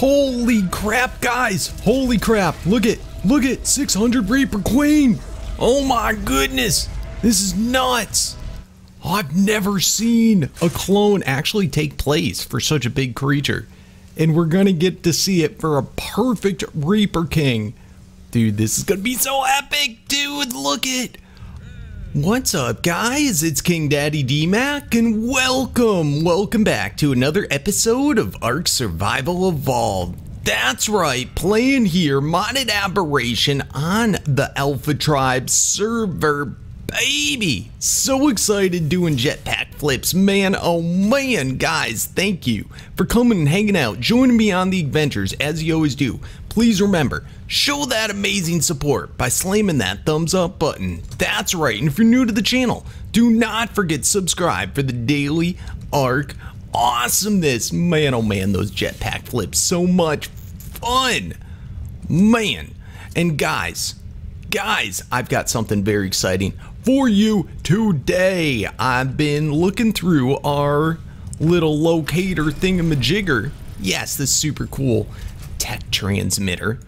Holy crap, guys! Holy crap! Look at, look at 600 Reaper Queen! Oh my goodness! This is nuts! I've never seen a clone actually take place for such a big creature. And we're gonna get to see it for a perfect Reaper King. Dude, this is gonna be so epic! Dude, look it! What's up, guys? It's King Daddy D-Mac, and welcome! Welcome back to another episode of Ark Survival Evolved. That's right, playing here, modded aberration on the Alpha Tribe server, baby! So excited doing jetpack flips, man, oh man, guys, thank you for coming and hanging out, joining me on the adventures, as you always do. Please remember, show that amazing support by slamming that thumbs up button. That's right, and if you're new to the channel, do not forget subscribe for the daily Ark awesomeness. Man, oh man, those jetpack flips, so much fun. Man, and guys, guys, I've got something very exciting for you today. I've been looking through our little locator thingamajigger. Yes, this super cool tech transmitter.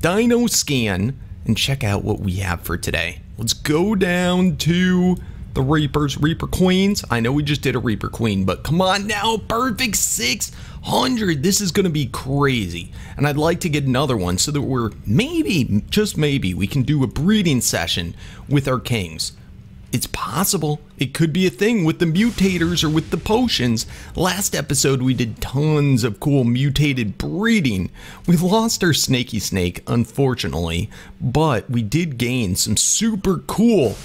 Dino scan and check out what we have for today. Let's go down to the Reapers, Reaper Queens. I know we just did a Reaper Queen, but come on now, perfect 600. This is gonna be crazy. And I'd like to get another one so that we're maybe, just maybe, we can do a breeding session with our kings. It's possible. It could be a thing with the mutators or with the potions. Last episode, we did tons of cool mutated breeding. We lost our snaky snake, unfortunately, but we did gain some super cool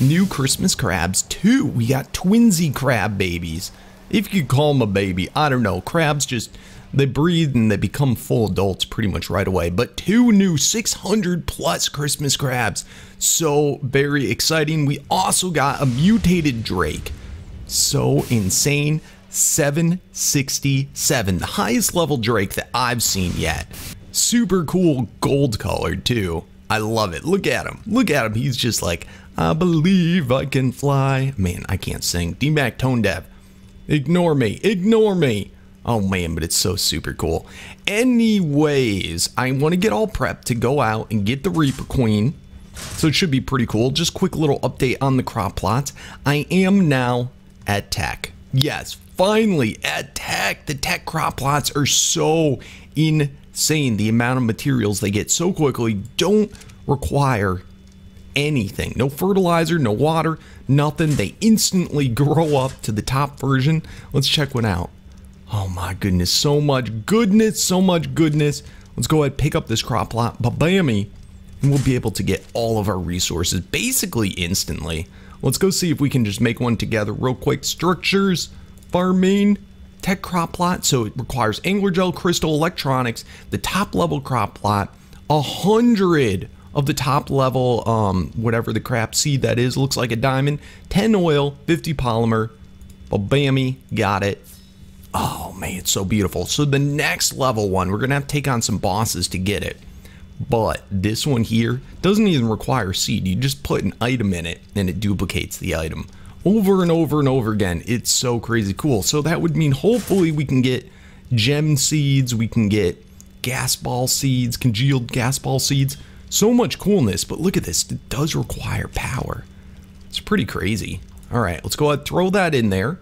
new Christmas crabs too. We got twinsy crab babies. If you call them a baby, I don't know. Crabs just they breed and they become full adults pretty much right away. But two new 600 plus Christmas crabs. So very exciting. We also got a mutated Drake. So insane. 767. The highest level Drake that I've seen yet. Super cool gold colored too. I love it. Look at him. Look at him. He's just like, I believe I can fly. Man, I can't sing. DMAC Tone Dev. Ignore me. Ignore me. Oh man, but it's so super cool. Anyways, I want to get all prepped to go out and get the Reaper Queen. So it should be pretty cool. Just quick little update on the crop plots. I am now at tech. Yes, finally at tech. The tech crop plots are so insane. The amount of materials they get so quickly don't require anything. No fertilizer, no water, nothing. They instantly grow up to the top version. Let's check one out. Oh my goodness, so much goodness, so much goodness. Let's go ahead pick up this crop plot, babammy, and we'll be able to get all of our resources basically instantly. Let's go see if we can just make one together real quick. Structures, farming, tech crop plot. So it requires angler gel, crystal, electronics, the top level crop plot, a hundred of the top level, um, whatever the crap seed that is, looks like a diamond, 10 oil, 50 polymer, bammy, got it. Oh man, it's so beautiful. So the next level one, we're gonna have to take on some bosses to get it. But this one here doesn't even require seed. You just put an item in it and it duplicates the item over and over and over again. It's so crazy cool. So that would mean hopefully we can get gem seeds, we can get gas ball seeds, congealed gas ball seeds. So much coolness, but look at this. It does require power. It's pretty crazy. All right, let's go ahead and throw that in there.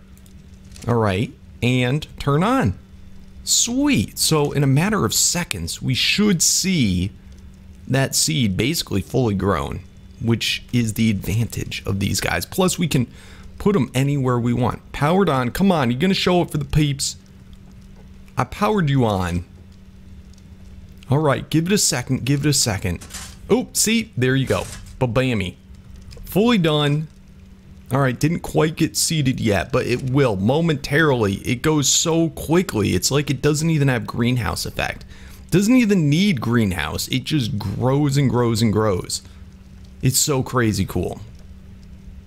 All right, and turn on. Sweet. So in a matter of seconds, we should see that seed basically fully grown, which is the advantage of these guys. Plus we can put them anywhere we want. Powered on. Come on, you're going to show it for the peeps. I powered you on. All right, give it a second. Give it a second. Oh, see, there you go. Babammy. Fully done. All right, didn't quite get seeded yet, but it will momentarily. It goes so quickly. It's like it doesn't even have greenhouse effect. Doesn't even need greenhouse. It just grows and grows and grows. It's so crazy cool.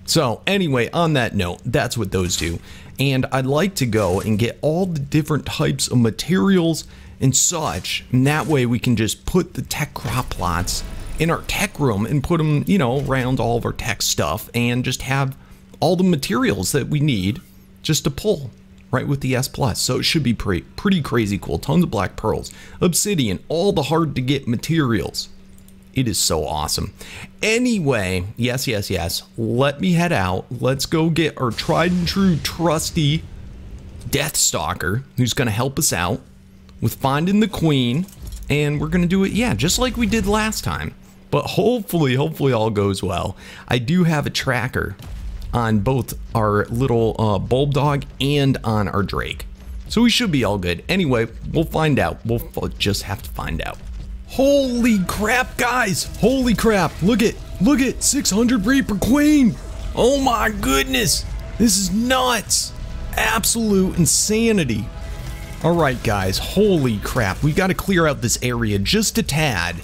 So anyway, on that note, that's what those do. And I'd like to go and get all the different types of materials and such. And that way we can just put the tech crop plots in our tech room and put them, you know, around all of our tech stuff and just have all the materials that we need just to pull. right with the S plus. So it should be pretty pretty crazy cool. Tons of black pearls, obsidian, all the hard to get materials. It is so awesome. Anyway, yes, yes, yes. Let me head out. Let's go get our tried and true trusty Death Stalker, who's going to help us out with finding the queen. And we're going to do it, yeah, just like we did last time. But hopefully, hopefully all goes well. I do have a tracker on both our little uh, bulb dog and on our drake. So we should be all good. Anyway, we'll find out. We'll just have to find out. Holy crap, guys! Holy crap! Look at, look at 600 Reaper Queen! Oh my goodness! This is nuts! Absolute insanity. Alright guys, holy crap. We gotta clear out this area just a tad.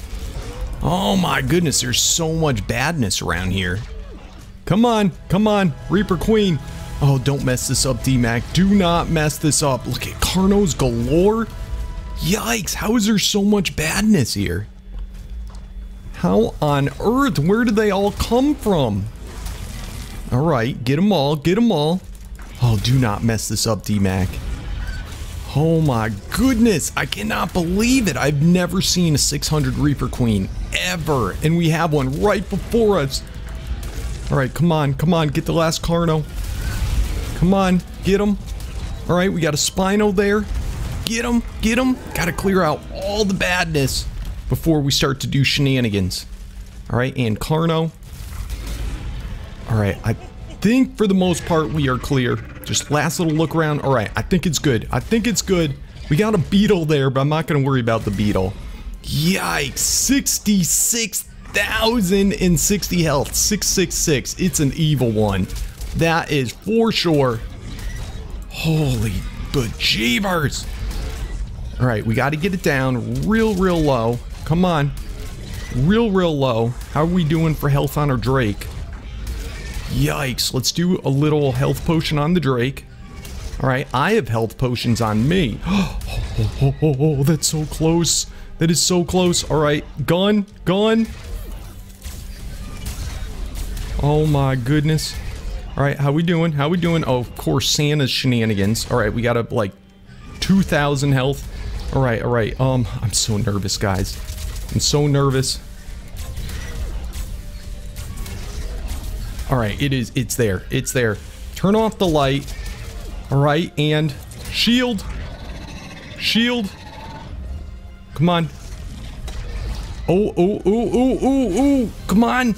Oh my goodness, there's so much badness around here. Come on, come on, Reaper Queen. Oh, don't mess this up, D-Mac. Do not mess this up. Look at Carnos galore. Yikes, how is there so much badness here? How on earth? Where did they all come from? Alright, get them all, get them all. Oh, do not mess this up, D-Mac. Oh my goodness, I cannot believe it. I've never seen a 600 Reaper Queen, ever. And we have one right before us. Alright, come on, come on, get the last Carno. Come on, get him. Alright, we got a Spino there. Get him, get him. Gotta clear out all the badness before we start to do shenanigans. Alright, and Carno. Alright, I think for the most part we are clear. Just last little look around. Alright, I think it's good. I think it's good. We got a beetle there, but I'm not gonna worry about the beetle. Yikes, 66,060 health, 666. It's an evil one. That is for sure. Holy bejeebers. All right, we got to get it down real, real low. Come on. Real, real low. How are we doing for health on our Drake? Yikes. Let's do a little health potion on the Drake. All right, I have health potions on me. Oh, oh, oh, oh, that's so close. That is so close. All right, gun, gun. Oh my goodness. All right, how we doing? How we doing? Oh, of course, Santa's shenanigans. All right, we got up like 2,000 health. All right, all right. Um, I'm so nervous, guys. I'm so nervous. All right, it is. It's there. It's there. Turn off the light. All right, and shield. Shield. Come on. Oh, oh, oh, oh, oh, oh. Come on.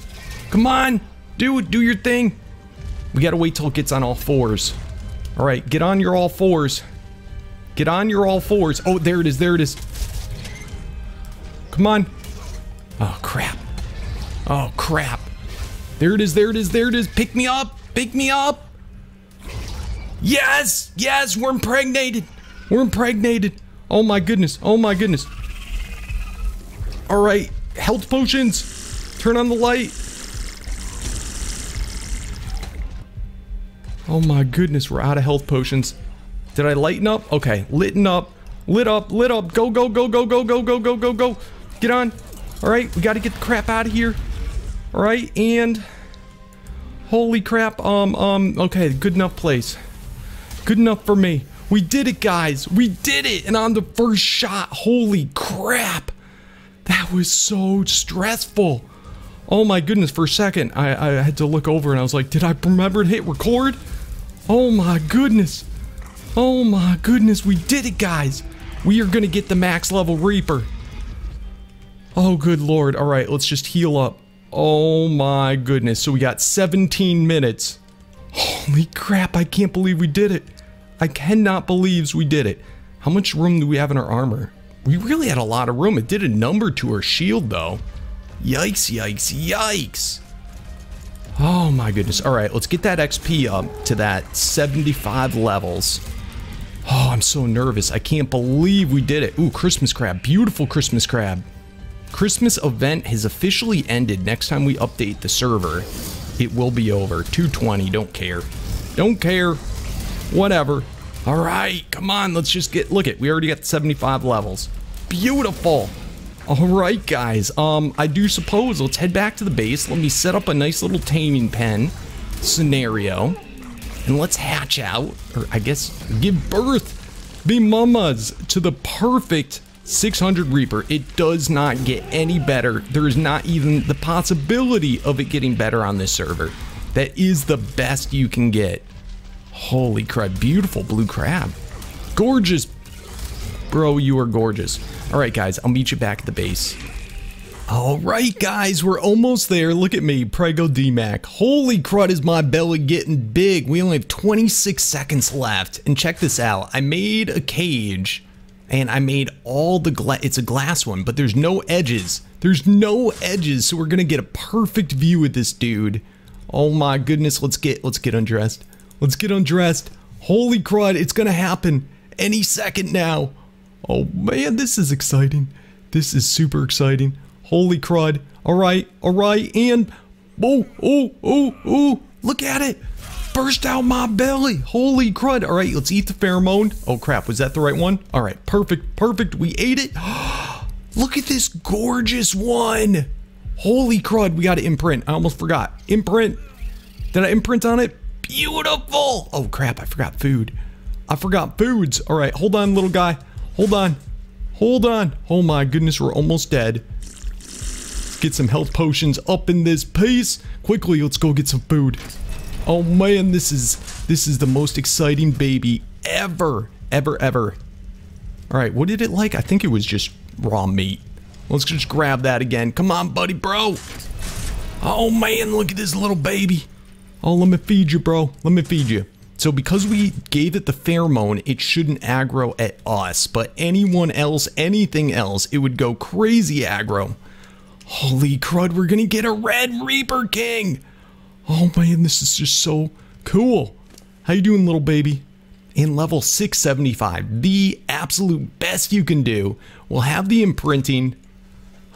Come on. Do it. Do your thing. We gotta wait till it gets on all fours. All right, get on your all fours. Get on your all fours. Oh, there it is. There it is. Come on. Oh, crap. Oh, crap. There it is. There it is. There it is. Pick me up. Pick me up. Yes. Yes. We're impregnated. We're impregnated. Oh, my goodness. Oh, my goodness. All right. Health potions. Turn on the light. Oh, my goodness. We're out of health potions. Did I lighten up? Okay, litten up, lit up, lit up. Go, go, go, go, go, go, go, go, go, go. Get on. All right, we got to get the crap out of here. All right, and holy crap. Um, um. Okay, good enough place. Good enough for me. We did it, guys. We did it. And on the first shot, holy crap. That was so stressful. Oh my goodness, for a second, I, I had to look over and I was like, did I remember to hit record? Oh my goodness. Oh my goodness, we did it, guys. We are going to get the max level Reaper. Oh, good lord. All right, let's just heal up. Oh my goodness. So we got 17 minutes. Holy crap, I can't believe we did it. I cannot believe we did it. How much room do we have in our armor? We really had a lot of room. It did a number to our shield, though. Yikes, yikes, yikes. Oh my goodness. All right, let's get that XP up to that 75 levels. Oh, I'm so nervous. I can't believe we did it. Ooh, Christmas crab. Beautiful Christmas crab. Christmas event has officially ended. Next time we update the server, it will be over. 220, don't care. Don't care. Whatever. All right, come on, let's just get, look at, we already got 75 levels. Beautiful. All right, guys, um, I do suppose, let's head back to the base. Let me set up a nice little taming pen scenario. And let's hatch out, or I guess give birth, be mamas to the perfect 600 Reaper. It does not get any better. There is not even the possibility of it getting better on this server. That is the best you can get. Holy crud, beautiful blue crab. Gorgeous. Bro, you are gorgeous. All right, guys, I'll meet you back at the base. All right, guys, we're almost there. Look at me, Prego DMAC. Holy crud, is my belly getting big. We only have 26 seconds left. And check this out. I made a cage, and I made all the glass. It's a glass one, but there's no edges. There's no edges, so we're going to get a perfect view of this dude. Oh my goodness, let's get let's get undressed. Let's get undressed. Holy crud, it's going to happen any second now. Oh man, this is exciting. This is super exciting. Holy crud. Alright, alright, and... Oh, oh, oh, oh, look at it. Burst out my belly. Holy crud. Alright, let's eat the pheromone. Oh crap, was that the right one? Alright, perfect, perfect. We ate it. look at this gorgeous one. Holy crud, we got to imprint. I almost forgot. Imprint. Did I imprint on it? Beautiful. Oh crap, I forgot food. I forgot foods. All right, hold on, little guy. Hold on. Hold on. Oh my goodness, we're almost dead. Get some health potions up in this piece. Quickly, let's go get some food. Oh man, this is this is the most exciting baby ever, ever, ever. All right, what did it like? I think it was just raw meat. Let's just grab that again. Come on, buddy, bro. Oh man, look at this little baby. Oh, let me feed you, bro. Let me feed you. So because we gave it the pheromone, it shouldn't aggro at us, but anyone else, anything else, it would go crazy aggro. Holy crud, we're gonna get a Red Reaper King! Oh man, this is just so cool. How you doing, little baby? In level 675, the absolute best you can do. We'll have the imprinting.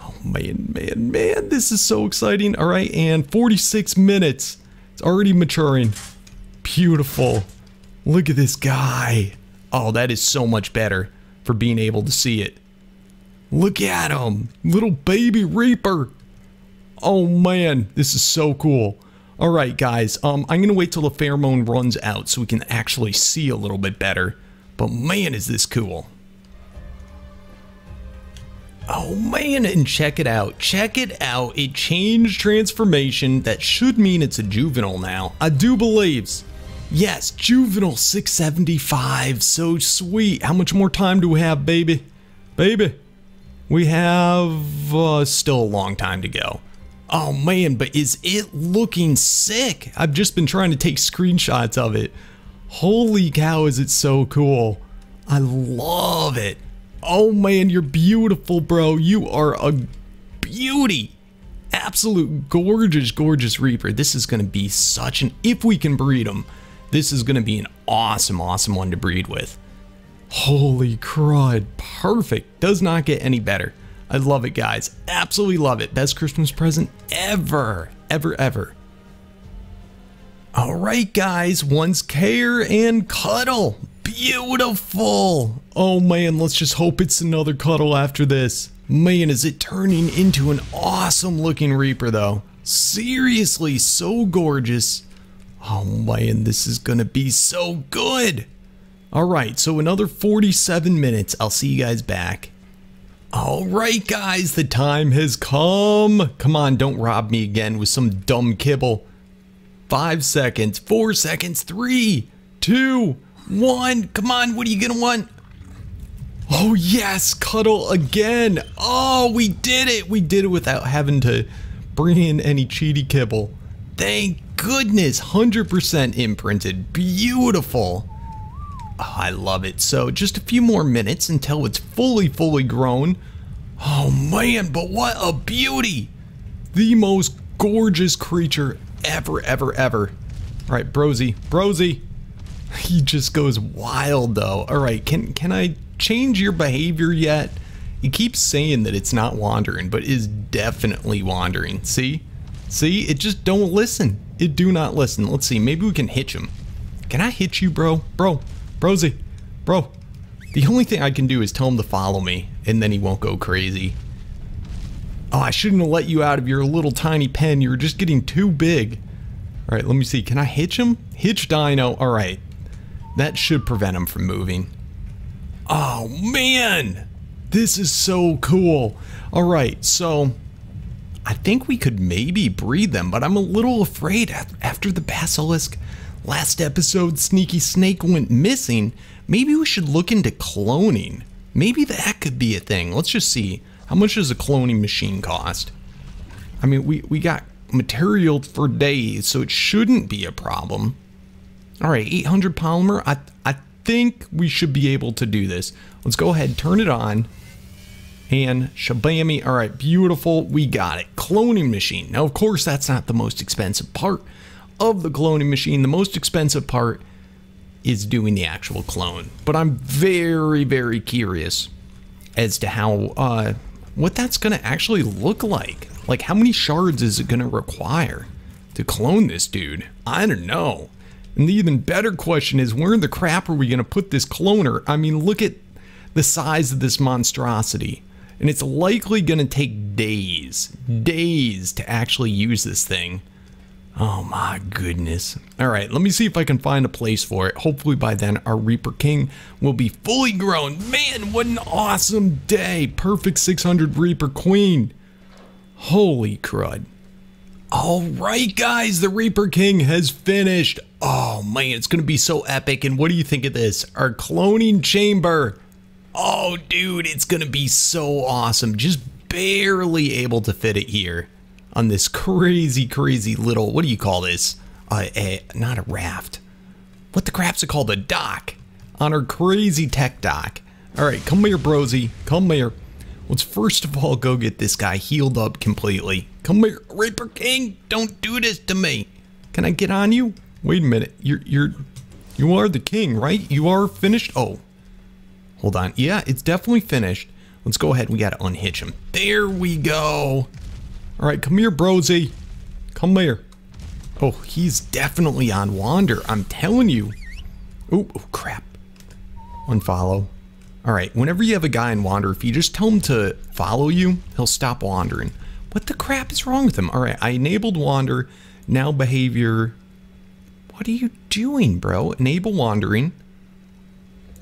Oh man, man, man, this is so exciting. All right, and 46 minutes. It's already maturing. Beautiful. Look at this guy. Oh, that is so much better for being able to see it. Look at him. Little baby Reaper. Oh man, this is so cool. All right, guys, um, I'm going to wait till the pheromone runs out so we can actually see a little bit better. But man, is this cool. Oh man, and check it out. Check it out. A changed transformation that should mean it's a juvenile now. I do believes. Yes, juvenile 675. So sweet. How much more time do we have, baby? Baby. We have uh, still a long time to go. Oh man, but is it looking sick? I've just been trying to take screenshots of it. Holy cow, is it so cool. I love it. Oh man, you're beautiful, bro. You are a beauty. Absolute gorgeous, gorgeous Reaper. This is going to be such an, if we can breed them, this is going to be an awesome, awesome one to breed with. Holy crud. Perfect. Does not get any better. I love it, guys. Absolutely love it. Best Christmas present ever. Ever, ever. All right, guys. Once care and cuddle. Beautiful. Oh, man. Let's just hope it's another cuddle after this. Man, is it turning into an awesome looking Reaper, though. Seriously, so gorgeous. Oh, man. This is to be so good. Alright, so another 47 minutes. I'll see you guys back. Alright guys, the time has come. Come on, don't rob me again with some dumb kibble. Five seconds, four seconds, three, two, one. Come on, what are you gonna want? Oh yes, cuddle again. Oh, we did it. We did it without having to bring in any cheaty kibble. Thank goodness, 100% imprinted. Beautiful. Oh, I love it. So just a few more minutes until it's fully, fully grown. Oh man, but what a beauty! The most gorgeous creature ever, ever, ever. All right, Brosy, Brosy. He just goes wild though. All right, can can I change your behavior yet? He keeps saying that it's not wandering, but is definitely wandering. See? See? It just don't listen. It do not listen. Let's see. Maybe we can hitch him. Can I hitch you, bro? Bro, Brosy, bro. The only thing I can do is tell him to follow me, and then he won't go crazy. Oh, I shouldn't have let you out of your little tiny pen. You were just getting too big. All right, let me see. Can I hitch him? Hitch Dino. All right. That should prevent him from moving. Oh, man. This is so cool. All right, so I think we could maybe breed them, but I'm a little afraid after the basilisk last episode Sneaky Snake went missing. Maybe we should look into cloning. Maybe that could be a thing. Let's just see. How much does a cloning machine cost? I mean, we, we got material for days, so it shouldn't be a problem. All right, 800 polymer. I, I think we should be able to do this. Let's go ahead, turn it on. And shabammy. All right, beautiful. We got it. Cloning machine. Now, of course, that's not the most expensive part of the cloning machine. The most expensive part is doing the actual clone. But I'm very, very curious as to how, uh, what that's going to actually look like. Like, how many shards is it going to require to clone this dude? I don't know. And the even better question is, where in the crap are we going to put this cloner? I mean, look at the size of this monstrosity and it's likely going to take days, days to actually use this thing. Oh my goodness. All right, let me see if I can find a place for it. Hopefully by then our Reaper King will be fully grown. Man, what an awesome day. Perfect 600 Reaper Queen. Holy crud. All right, guys, the Reaper King has finished. Oh man, it's to be so epic. And what do you think of this? Our cloning chamber Oh, dude, it's to be so awesome. Just barely able to fit it here on this crazy, crazy little, what do you call this? Uh, a, not a raft. What the crap's it called? A dock. On our crazy tech dock. All right, come here, brosy. Come here. Let's first of all go get this guy healed up completely. Come here, Reaper King. Don't do this to me. Can I get on you? Wait a minute. You're, you're, you are the king, right? You are finished? Oh, Hold on. Yeah, it's definitely finished. Let's go ahead. We got to unhitch him. There we go. All right, come here, Brosy. Come here. Oh, he's definitely on wander. I'm telling you. Oh, oh, crap. Unfollow. All right, whenever you have a guy in wander, if you just tell him to follow you, he'll stop wandering. What the crap is wrong with him? All right, I enabled wander. Now behavior. What are you doing, bro? Enable wandering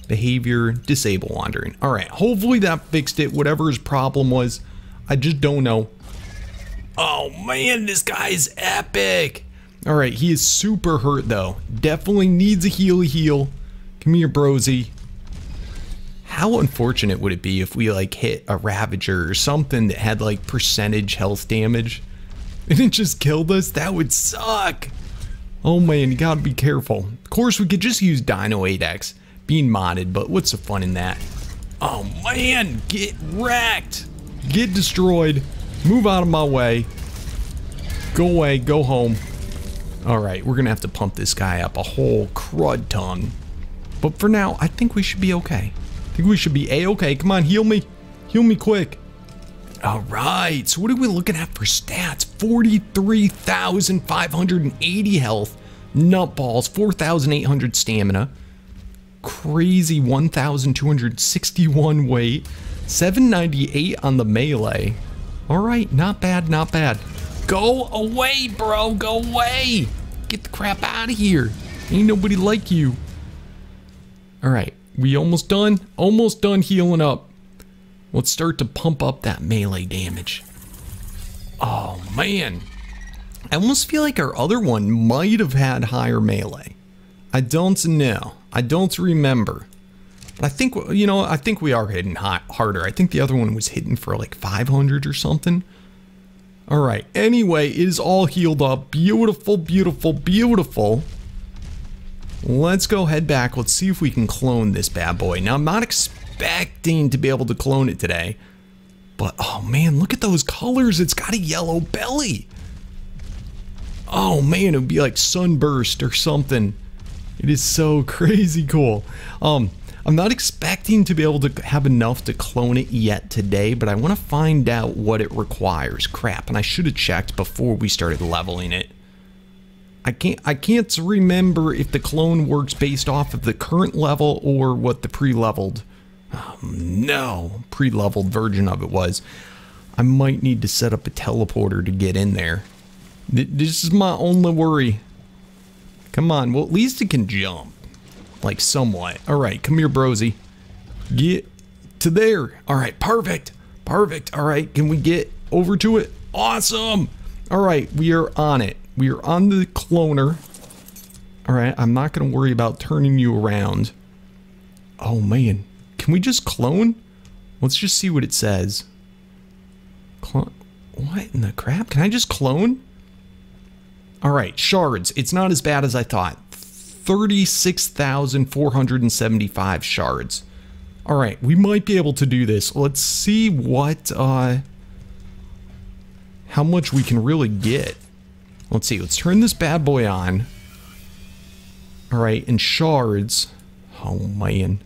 behavior, disable wandering. All right, hopefully that fixed it, whatever his problem was. I just don't know. Oh man, this guy's epic. All right, he is super hurt though. Definitely needs a heal heal. Come here, brosy. How unfortunate would it be if we like hit a Ravager or something that had like percentage health damage and it just killed us? That would suck. Oh man, you gotta be careful. Of course, we could just use Dino 8X being modded, but what's the fun in that? Oh man, get wrecked. Get destroyed. Move out of my way. Go away, go home. Alright, we're gonna have to pump this guy up a whole crud ton. But for now, I think we should be okay. I think we should be a-okay. Come on, heal me. Heal me quick. Alright, so what are we looking at for stats? 43,580 health. Nutballs, 4,800 stamina crazy 1,261 weight, 798 on the melee. All right, not bad, not bad. Go away, bro, go away. Get the crap out of here. Ain't nobody like you. All right, we almost done? Almost done healing up. Let's start to pump up that melee damage. Oh, man. I almost feel like our other one might have had higher melee. I don't know. I don't remember. But I think, you know, I think we are hitting hot, harder. I think the other one was hitting for like 500 or something. All right. Anyway, it is all healed up. Beautiful, beautiful, beautiful. Let's go head back. Let's see if we can clone this bad boy. Now, I'm not expecting to be able to clone it today. But, oh man, look at those colors. It's got a yellow belly. Oh man, it would be like sunburst or something. It is so crazy cool. Um, I'm not expecting to be able to have enough to clone it yet today, but I want to find out what it requires. Crap, and I should have checked before we started leveling it. I can't I can't remember if the clone works based off of the current level or what the pre-leveled um, no, pre-leveled version of it was. I might need to set up a teleporter to get in there. This is my only worry. Come on. Well, at least it can jump. Like, somewhat. All right, come here, Brosy. Get to there. All right, perfect. Perfect. All right, can we get over to it? Awesome. All right, we are on it. We are on the cloner. All right, I'm not going to worry about turning you around. Oh, man. Can we just clone? Let's just see what it says. Clone. What in the crap? Can I just clone? All right, shards. It's not as bad as I thought. 36,475 shards. All right, we might be able to do this. Let's see what, uh, how much we can really get. Let's see, let's turn this bad boy on. All right, and shards. Oh, man.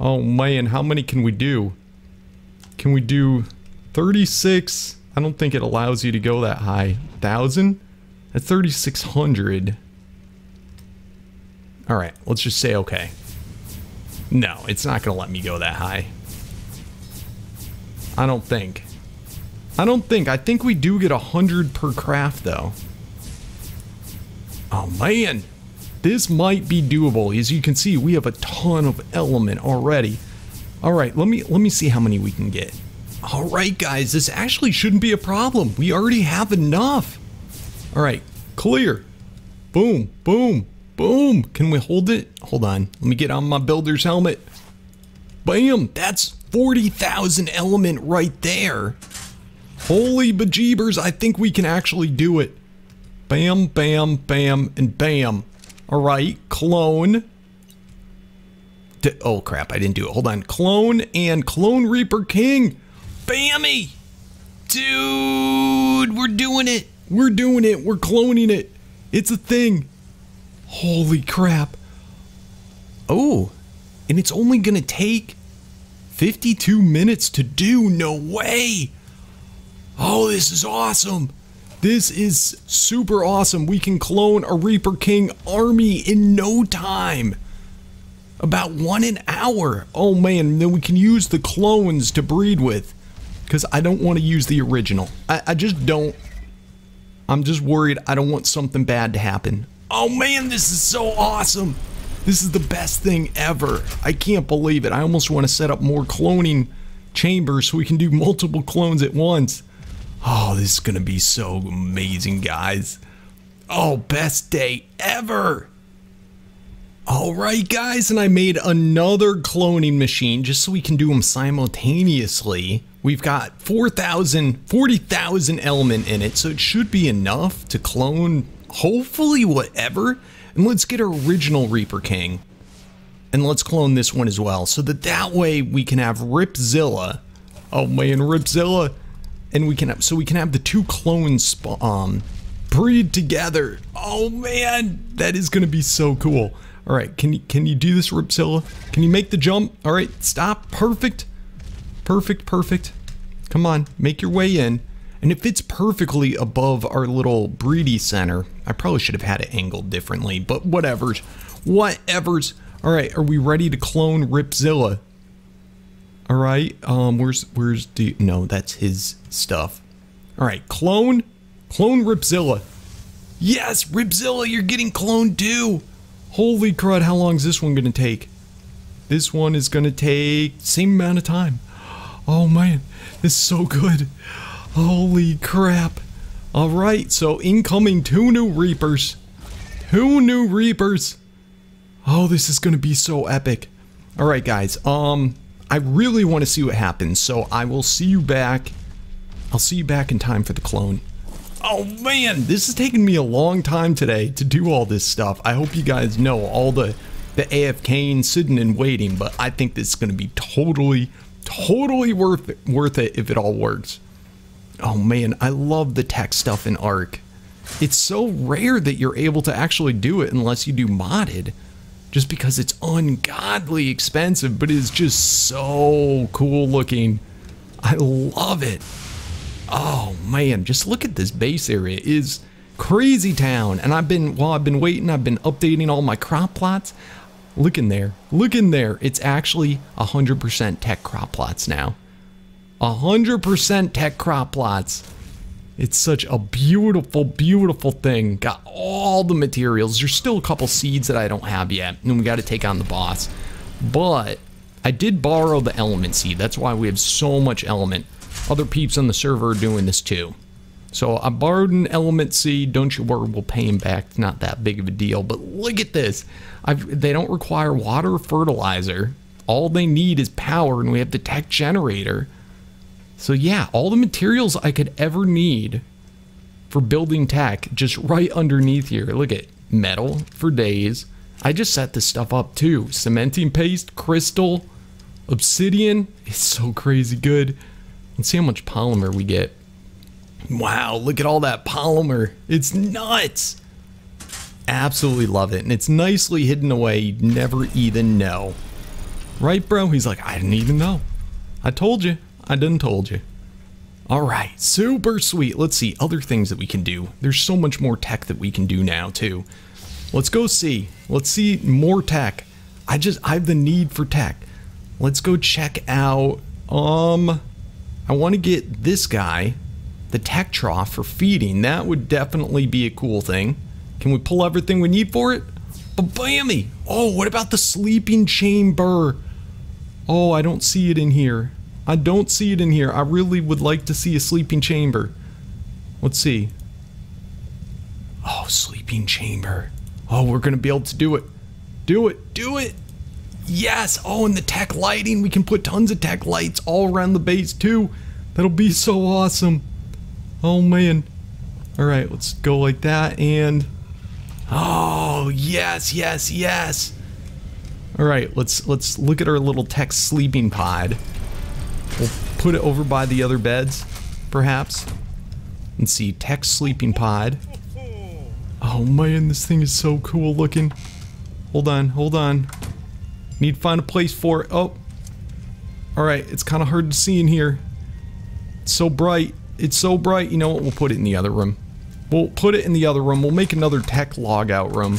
Oh, man, how many can we do? Can we do 36? I don't think it allows you to go that high. 1,000? At 3,600. All right, let's just say okay. No, it's not going to let me go that high. I don't think. I don't think. I think we do get a 100 per craft, though. Oh, man. This might be doable. As you can see, we have a ton of element already. All right, let me let me see how many we can get. All right, guys, this actually shouldn't be a problem. We already have enough. All right, clear. Boom, boom, boom. Can we hold it? Hold on. Let me get on my builder's helmet. Bam, that's 40,000 element right there. Holy bejeebers, I think we can actually do it. Bam, bam, bam, and bam. All right, clone. D oh crap, I didn't do it. Hold on. Clone and Clone Reaper King. Bammy! Dude, we're doing it. We're doing it. We're cloning it. It's a thing. Holy crap. Oh, and it's only going to take 52 minutes to do. No way. Oh, this is awesome. This is super awesome. We can clone a Reaper King army in no time. About one an hour. Oh man, then we can use the clones to breed with because I don't want to use the original. I, I just don't. I'm just worried I don't want something bad to happen. Oh man, this is so awesome. This is the best thing ever. I can't believe it. I almost want to set up more cloning chambers so we can do multiple clones at once. Oh, this is going to be so amazing, guys. Oh, best day ever. Alright guys, and I made another cloning machine just so we can do them simultaneously. We've got 4,000, 40,000 element in it, so it should be enough to clone hopefully whatever. And let's get our original Reaper King. And let's clone this one as well, so that that way we can have Ripzilla. Oh man, Ripzilla. And we can have, so we can have the two clones um, breed together. Oh man, that is gonna be so cool. All right, can you can you do this, Ripzilla? Can you make the jump? All right, stop. Perfect. Perfect, perfect. Come on, make your way in. And it fits perfectly above our little breedy center. I probably should have had it angled differently, but whatever's. Whatever's. All right, are we ready to clone Ripzilla? All right, um, where's, where's the, no, that's his stuff. All right, clone, clone Ripzilla. Yes, Ripzilla, you're getting cloned too. Holy crud, how long is this one gonna take? This one is gonna take same amount of time. Oh man, this is so good. Holy crap. Alright, so incoming two new Reapers. Two new Reapers. Oh, this is gonna be so epic. Alright guys, um, I really want to see what happens, so I will see you back. I'll see you back in time for the clone. Oh man, this is taking me a long time today to do all this stuff. I hope you guys know all the the AFK and sitting and waiting, but I think this is going to be totally, totally worth it, worth it if it all works. Oh man, I love the tech stuff in Ark. It's so rare that you're able to actually do it unless you do modded. Just because it's ungodly expensive, but it's just so cool looking. I love it. Oh man, just look at this base area. It is crazy town. And I've been, while I've been waiting, I've been updating all my crop plots. Look in there. Look in there. It's actually 100% tech crop plots now. 100% tech crop plots. It's such a beautiful, beautiful thing. Got all the materials. There's still a couple seeds that I don't have yet, and we got to take on the boss. But I did borrow the element seed. That's why we have so much element. Other peeps on the server are doing this too. So I borrowed an element seed. Don't you worry, we'll pay him back. It's not that big of a deal. But look at this. I've, they don't require water or fertilizer. All they need is power, and we have the tech generator. So yeah, all the materials I could ever need for building tech just right underneath here. Look at metal for days. I just set this stuff up too. Cementing paste, crystal, obsidian. It's so crazy good. Let's see how much polymer we get. Wow, look at all that polymer. It's nuts. Absolutely love it. And it's nicely hidden away. You'd never even know. Right, bro? He's like, I didn't even know. I told you. I didn't told you. All right, super sweet. Let's see other things that we can do. There's so much more tech that we can do now too. Let's go see. Let's see more tech. I just I have the need for tech. Let's go check out um I want to get this guy the tech trough for feeding. That would definitely be a cool thing. Can we pull everything we need for it? Bammy! Oh, what about the sleeping chamber? Oh, I don't see it in here. I don't see it in here. I really would like to see a sleeping chamber. Let's see. Oh, sleeping chamber. Oh, we're going to be able to do it. Do it. Do it. Yes. Oh, and the tech lighting. We can put tons of tech lights all around the base too. That'll be so awesome. Oh man. All right, let's go like that and Oh, yes, yes, yes. All right, let's let's look at our little tech sleeping pod. Put it over by the other beds, perhaps. And see tech sleeping pod. Oh man, this thing is so cool looking. Hold on, hold on. Need to find a place for it. Oh. Alright, it's kind of hard to see in here. It's so bright. It's so bright. You know what? We'll put it in the other room. We'll put it in the other room. We'll make another tech logout room.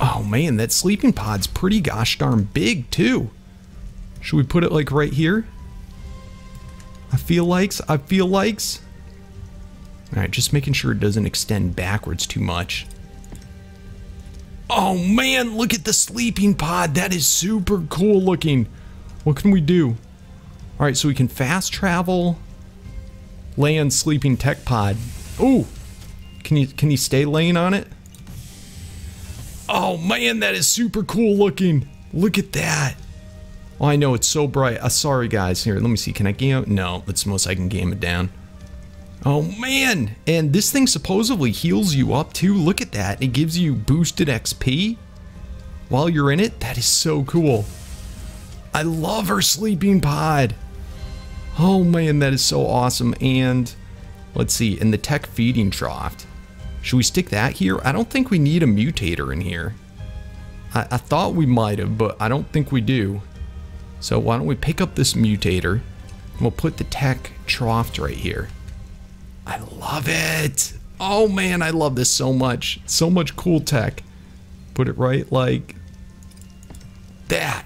Oh man, that sleeping pod's pretty gosh darn big too. Should we put it like right here? I feel likes, I feel likes. Alright, just making sure it doesn't extend backwards too much. Oh man, look at the sleeping pod. That is super cool looking. What can we do? All right, so we can fast travel, land sleeping tech pod. Ooh, can you can you stay laying on it? Oh man, that is super cool looking. Look at that. Oh, I know it's so bright. Uh, sorry guys. Here, let me see. Can I game it? No, that's the most I can game it down. Oh man, and this thing supposedly heals you up too. Look at that. It gives you boosted XP while you're in it. That is so cool. I love her sleeping pod. Oh man, that is so awesome. And let's see, in the tech feeding trough, should we stick that here? I don't think we need a mutator in here. I, I thought we might have, but I don't think we do. So why don't we pick up this mutator and we'll put the tech trough right here. I love it. Oh man, I love this so much. So much cool tech. Put it right like that.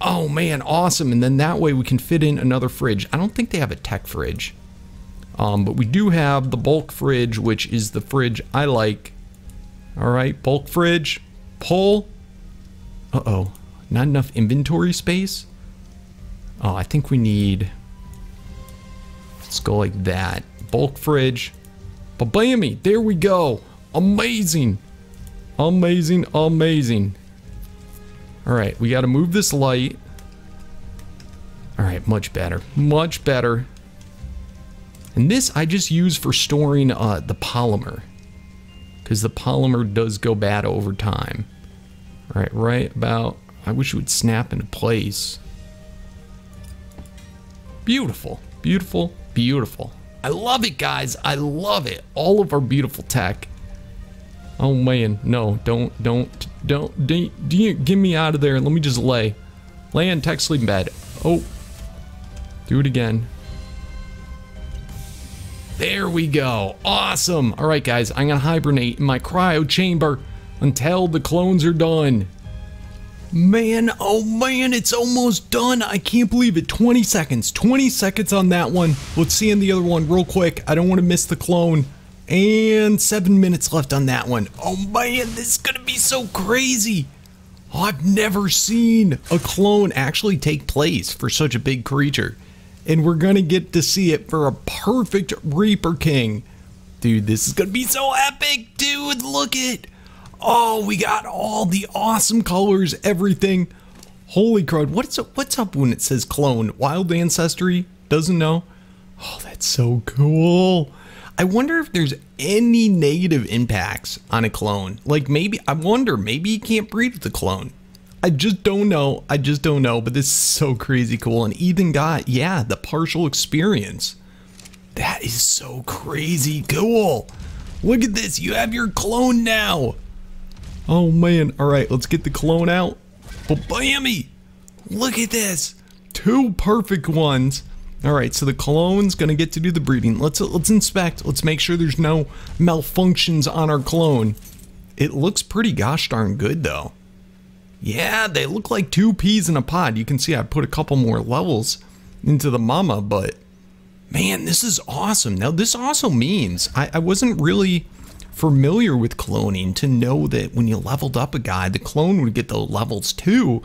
Oh man, awesome. And then that way we can fit in another fridge. I don't think they have a tech fridge. Um, but we do have the bulk fridge, which is the fridge I like. All right, bulk fridge, pull. Uh-oh, not enough inventory space? Oh, I think we need, let's go like that. Bulk fridge, bammy, there we go. Amazing, amazing, amazing. All right, we got to move this light. All right, much better, much better. And this I just use for storing uh, the polymer. Because the polymer does go bad over time. All right, right about... I wish it would snap into place. Beautiful, beautiful, beautiful. I love it, guys. I love it. All of our beautiful tech. Oh, man. No, don't, don't, don't, don't, don't get me out of there. Let me just lay. Lay in tech sleeping bed. Oh. Do it again. There we go. Awesome. All right, guys, I'm going to hibernate in my cryo chamber until the clones are done. Man, oh man, it's almost done. I can't believe it. 20 seconds. 20 seconds on that one. Let's see on the other one real quick. I don't want to miss the clone. And seven minutes left on that one. Oh man, this is going to be so crazy. I've never seen a clone actually take place for such a big creature. And we're going to get to see it for a perfect Reaper King. Dude, this is going to be so epic. Dude, look it. Oh, we got all the awesome colors, everything. Holy crud. What's up, what's up when it says clone? Wild Ancestry? Doesn't know? Oh, that's so cool. I wonder if there's any negative impacts on a clone. Like maybe, I wonder, maybe you can't breed with a clone. I just don't know. I just don't know, but this is so crazy cool. And Ethan got, yeah, the partial experience. That is so crazy cool. Look at this. You have your clone now. Oh man. All right, let's get the clone out. Bammy. Look at this. Two perfect ones. All right, so the clone's gonna get to do the breeding. Let's let's inspect. Let's make sure there's no malfunctions on our clone. It looks pretty gosh darn good though. Yeah, they look like two peas in a pod. You can see I put a couple more levels into the mama, but man, this is awesome. Now this also means I, I wasn't really familiar with cloning to know that when you leveled up a guy, the clone would get the levels too.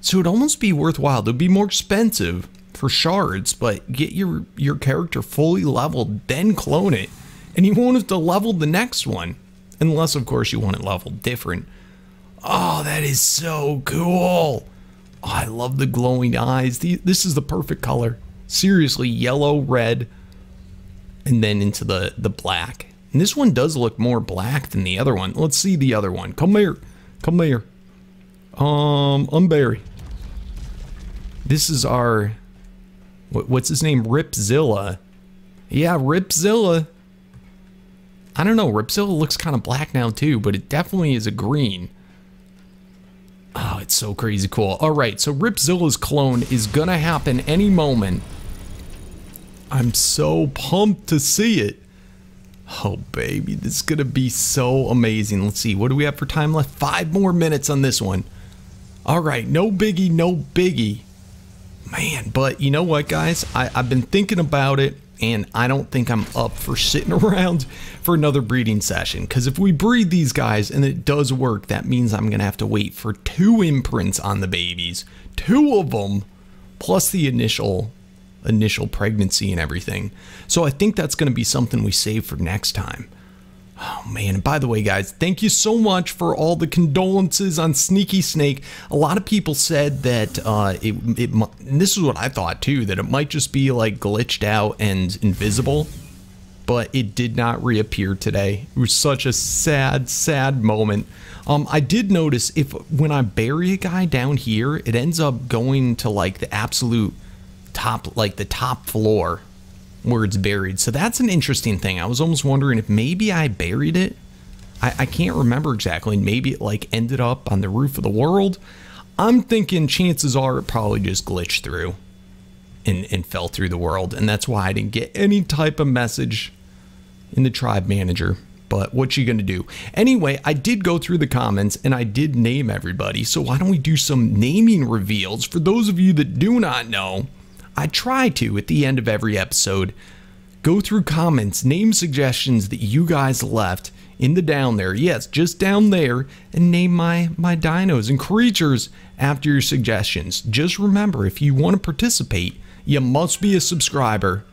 So it'd almost be worthwhile. It'd be more expensive for shards, but get your, your character fully leveled, then clone it, and you won't have to level the next one. Unless, of course, you want it leveled different. Oh, that is so cool. Oh, I love the glowing eyes. This is the perfect color. Seriously, yellow, red, and then into the, the black. And this one does look more black than the other one. Let's see the other one. Come here. Come here. Um, Unberry. This is our, what, what's his name? Ripzilla. Yeah, Ripzilla. I don't know, Ripzilla looks kind of black now too, but it definitely is a green. Oh, it's so crazy cool. All right, so Ripzilla's clone is gonna happen any moment. I'm so pumped to see it. Oh, baby, this is going to be so amazing. Let's see, what do we have for time left? Five more minutes on this one. All right, no biggie, no biggie. Man, but you know what, guys? I, I've been thinking about it, and I don't think I'm up for sitting around for another breeding session. Because if we breed these guys and it does work, that means I'm going to have to wait for two imprints on the babies. Two of them, plus the initial initial pregnancy and everything. So I think that's going to be something we save for next time. Oh man, and by the way, guys, thank you so much for all the condolences on Sneaky Snake. A lot of people said that uh, it, it, and this is what I thought too, that it might just be like glitched out and invisible, but it did not reappear today. It was such a sad, sad moment. Um, I did notice if when I bury a guy down here, it ends up going to like the absolute top, like the top floor where it's buried. So that's an interesting thing. I was almost wondering if maybe I buried it. I, I can't remember exactly. Maybe it like ended up on the roof of the world. I'm thinking chances are it probably just glitched through and, and fell through the world. And that's why I didn't get any type of message in the tribe manager. But what you gonna do? Anyway, I did go through the comments and I did name everybody. So why don't we do some naming reveals? For those of you that do not know, I try to, at the end of every episode, go through comments, name suggestions that you guys left in the down there. Yes, just down there, and name my, my dinos and creatures after your suggestions. Just remember, if you want to participate, you must be a subscriber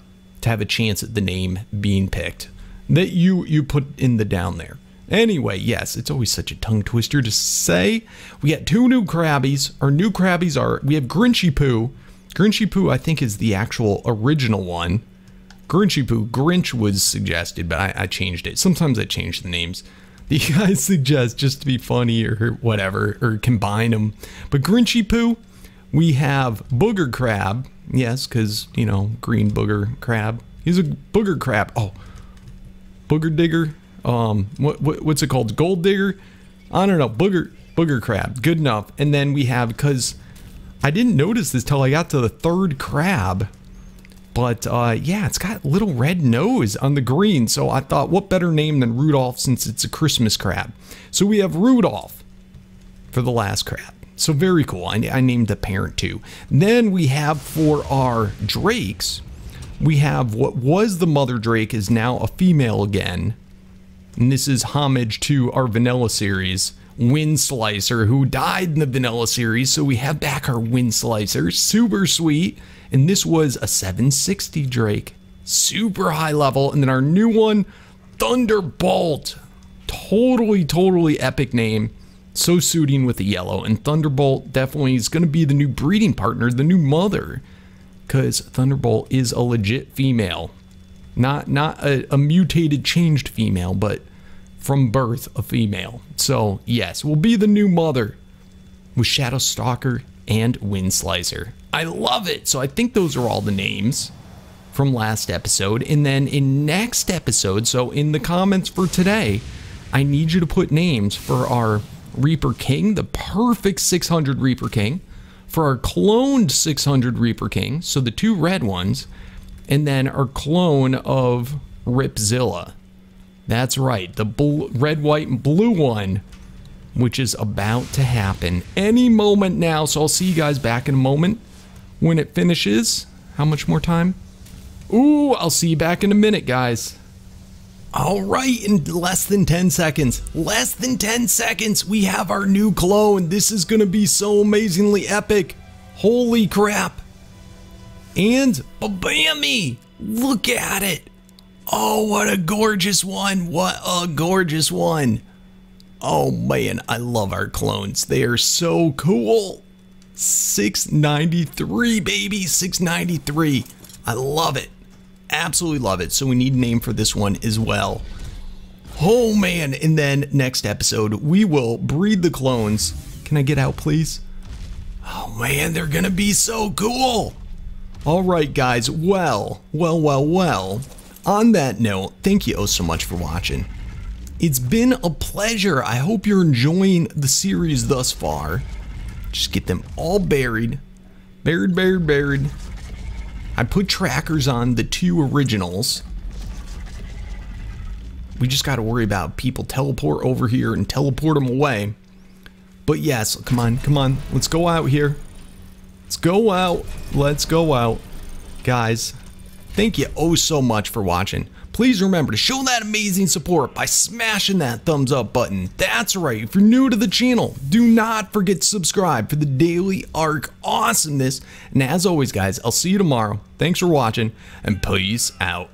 to have a chance at the name being picked that you, you put in the down there. Anyway, yes, it's always such a tongue twister to say. We got two new Krabbies. Our new Krabbies are, we have Grinchy Poo, Grinchy Poo, I think, is the actual original one. Grinchy Poo, Grinch was suggested, but I, I changed it. Sometimes I change the names. The guys suggest just to be funny or whatever, or combine them. But Grinchy Poo, we have Booger Crab. Yes, because, you know, green booger crab. He's a booger crab. Oh, booger digger. Um, what, what what's it called? Gold digger? I don't know. Booger booger crab. Good enough. And then we have because I didn't notice this till I got to the third crab. But uh, yeah, it's got little red nose on the green. So I thought, what better name than Rudolph since it's a Christmas crab? So we have Rudolph for the last crab. So very cool. I, I named the parent too. Then we have for our drakes, we have what was the mother drake is now a female again. And this is homage to our vanilla series. Wind Slicer, who died in the vanilla series. So we have back our Wind Slicer. Super sweet. And this was a 760 Drake. Super high level. And then our new one, Thunderbolt. Totally, totally epic name. So suiting with the yellow. And Thunderbolt definitely is going to be the new breeding partner, the new mother. Because Thunderbolt is a legit female. Not not a, a mutated, changed female, but from birth a female. So, yes, we'll be the new mother with Shadow Stalker and Wind Slicer. I love it. So, I think those are all the names from last episode. And then in next episode, so in the comments for today, I need you to put names for our Reaper King, the perfect 600 Reaper King, for our cloned 600 Reaper King, so the two red ones, and then our clone of Ripzilla. That's right, the red, white, and blue one, which is about to happen any moment now. So I'll see you guys back in a moment when it finishes. How much more time? Ooh, I'll see you back in a minute, guys. All right, in less than 10 seconds, less than 10 seconds, we have our new clone. This is going to be so amazingly epic. Holy crap. And bammy, look at it. Oh, what a gorgeous one. What a gorgeous one. Oh man, I love our clones. They are so cool. 693, baby, 693. I love it. Absolutely love it. So we need a name for this one as well. Oh man, and then next episode, we will breed the clones. Can I get out, please? Oh man, they're gonna be so cool. All right, guys. Well, well, well, well. On that note, thank you oh so much for watching. It's been a pleasure. I hope you're enjoying the series thus far. Just get them all buried. Buried, buried, buried. I put trackers on the two originals. We just got to worry about people teleport over here and teleport them away. But yes, come on, come on. Let's go out here. Let's go out. Let's go out. Guys, thank you oh so much for watching. Please remember to show that amazing support by smashing that thumbs up button. That's right, if you're new to the channel, do not forget to subscribe for the daily ARK awesomeness. And as always, guys, I'll see you tomorrow. Thanks for watching, and peace out.